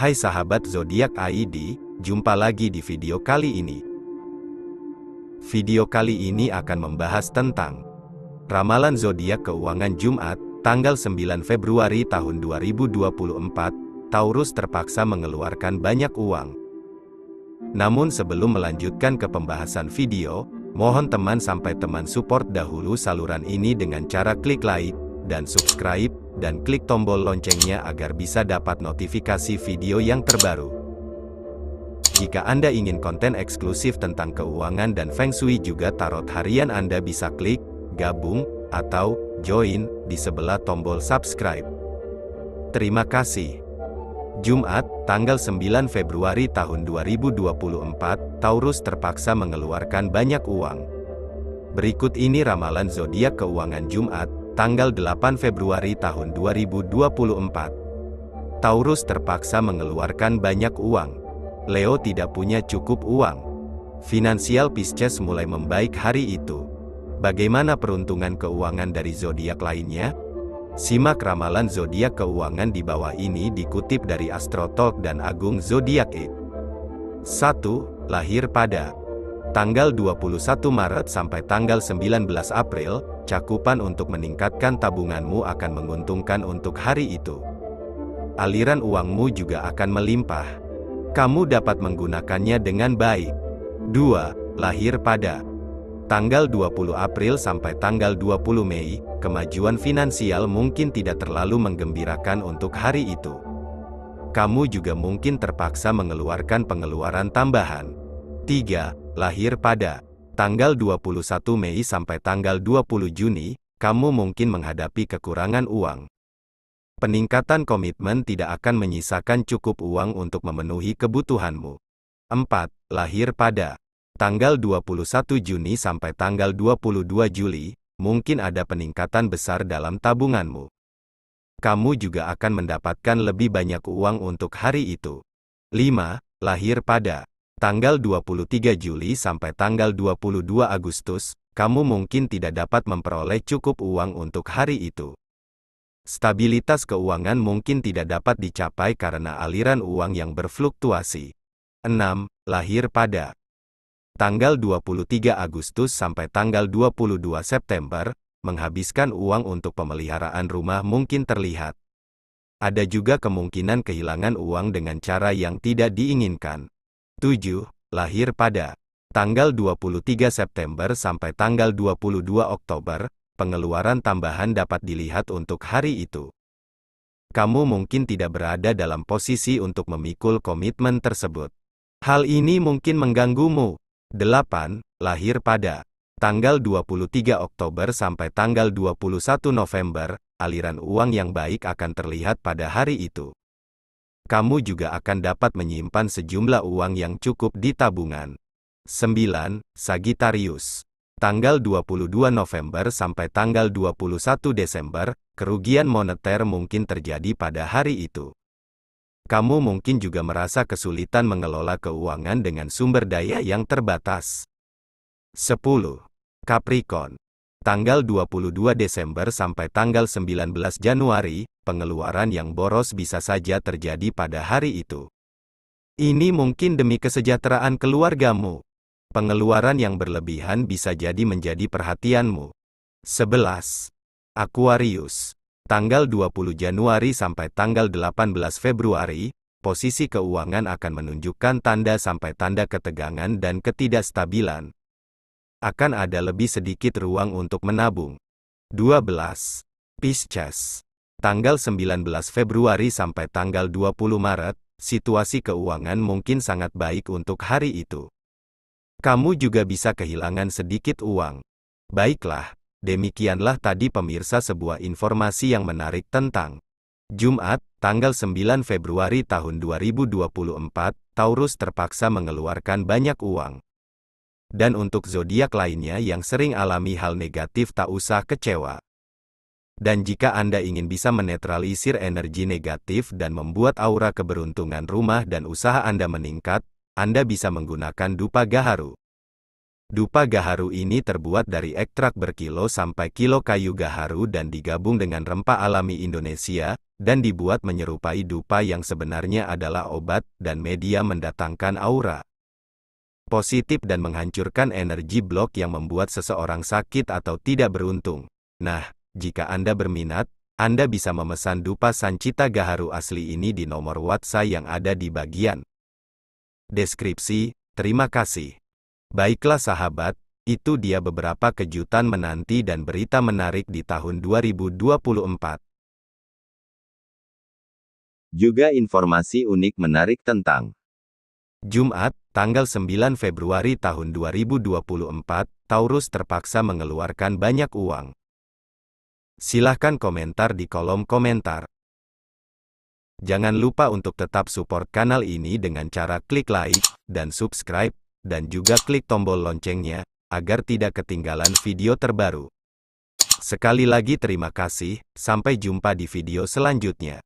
Hai sahabat zodiak ID, jumpa lagi di video kali ini. Video kali ini akan membahas tentang ramalan zodiak keuangan Jumat, tanggal 9 Februari tahun 2024. Taurus terpaksa mengeluarkan banyak uang. Namun sebelum melanjutkan ke pembahasan video, mohon teman sampai teman support dahulu saluran ini dengan cara klik like dan subscribe dan klik tombol loncengnya agar bisa dapat notifikasi video yang terbaru. Jika Anda ingin konten eksklusif tentang keuangan dan Feng Shui juga tarot harian Anda bisa klik, gabung, atau join di sebelah tombol subscribe. Terima kasih. Jumat, tanggal 9 Februari tahun 2024, Taurus terpaksa mengeluarkan banyak uang. Berikut ini ramalan zodiak keuangan Jumat, tanggal 8 Februari tahun 2024. Taurus terpaksa mengeluarkan banyak uang. Leo tidak punya cukup uang. Finansial Pisces mulai membaik hari itu. Bagaimana peruntungan keuangan dari zodiak lainnya? Simak ramalan zodiak keuangan di bawah ini dikutip dari Astrotalk dan Agung Zodiak 8. 1. Lahir pada tanggal 21 Maret sampai tanggal 19 April, cakupan untuk meningkatkan tabunganmu akan menguntungkan untuk hari itu. Aliran uangmu juga akan melimpah. Kamu dapat menggunakannya dengan baik. 2. Lahir pada tanggal 20 April sampai tanggal 20 Mei, kemajuan finansial mungkin tidak terlalu menggembirakan untuk hari itu. Kamu juga mungkin terpaksa mengeluarkan pengeluaran tambahan. 3. Lahir pada tanggal 21 Mei sampai tanggal 20 Juni, kamu mungkin menghadapi kekurangan uang. Peningkatan komitmen tidak akan menyisakan cukup uang untuk memenuhi kebutuhanmu. 4. Lahir pada tanggal 21 Juni sampai tanggal 22 Juli, mungkin ada peningkatan besar dalam tabunganmu. Kamu juga akan mendapatkan lebih banyak uang untuk hari itu. 5. Lahir pada tanggal 23 Juli sampai tanggal 22 Agustus, kamu mungkin tidak dapat memperoleh cukup uang untuk hari itu. Stabilitas keuangan mungkin tidak dapat dicapai karena aliran uang yang berfluktuasi. 6. Lahir pada tanggal 23 Agustus sampai tanggal 22 September, menghabiskan uang untuk pemeliharaan rumah mungkin terlihat. Ada juga kemungkinan kehilangan uang dengan cara yang tidak diinginkan. 7. Lahir pada tanggal 23 September sampai tanggal 22 Oktober, pengeluaran tambahan dapat dilihat untuk hari itu. Kamu mungkin tidak berada dalam posisi untuk memikul komitmen tersebut. Hal ini mungkin mengganggumu, 8. Lahir pada tanggal 23 Oktober sampai tanggal 21 November, aliran uang yang baik akan terlihat pada hari itu. Kamu juga akan dapat menyimpan sejumlah uang yang cukup di tabungan. 9. Sagittarius Tanggal 22 November sampai tanggal 21 Desember, kerugian moneter mungkin terjadi pada hari itu. Kamu mungkin juga merasa kesulitan mengelola keuangan dengan sumber daya yang terbatas. 10. Capricorn. Tanggal 22 Desember sampai tanggal 19 Januari, pengeluaran yang boros bisa saja terjadi pada hari itu. Ini mungkin demi kesejahteraan keluargamu. Pengeluaran yang berlebihan bisa jadi menjadi perhatianmu. 11. Aquarius. Tanggal 20 Januari sampai tanggal 18 Februari, posisi keuangan akan menunjukkan tanda sampai tanda ketegangan dan ketidakstabilan. Akan ada lebih sedikit ruang untuk menabung. 12. Pisces. Tanggal 19 Februari sampai tanggal 20 Maret, situasi keuangan mungkin sangat baik untuk hari itu. Kamu juga bisa kehilangan sedikit uang. Baiklah, Demikianlah tadi pemirsa sebuah informasi yang menarik tentang Jumat, tanggal 9 Februari tahun 2024, Taurus terpaksa mengeluarkan banyak uang. Dan untuk zodiak lainnya yang sering alami hal negatif tak usah kecewa. Dan jika Anda ingin bisa menetralisir energi negatif dan membuat aura keberuntungan rumah dan usaha Anda meningkat, Anda bisa menggunakan dupa gaharu. Dupa gaharu ini terbuat dari ekstrak berkilo sampai kilo kayu gaharu dan digabung dengan rempah alami Indonesia, dan dibuat menyerupai dupa yang sebenarnya adalah obat dan media mendatangkan aura positif dan menghancurkan energi blok yang membuat seseorang sakit atau tidak beruntung. Nah, jika Anda berminat, Anda bisa memesan dupa Sancita Gaharu asli ini di nomor WhatsApp yang ada di bagian deskripsi. Terima kasih. Baiklah sahabat, itu dia beberapa kejutan menanti dan berita menarik di tahun 2024. Juga informasi unik menarik tentang Jumat, tanggal 9 Februari tahun 2024, Taurus terpaksa mengeluarkan banyak uang. Silahkan komentar di kolom komentar. Jangan lupa untuk tetap support kanal ini dengan cara klik like, dan subscribe, dan juga klik tombol loncengnya, agar tidak ketinggalan video terbaru. Sekali lagi terima kasih, sampai jumpa di video selanjutnya.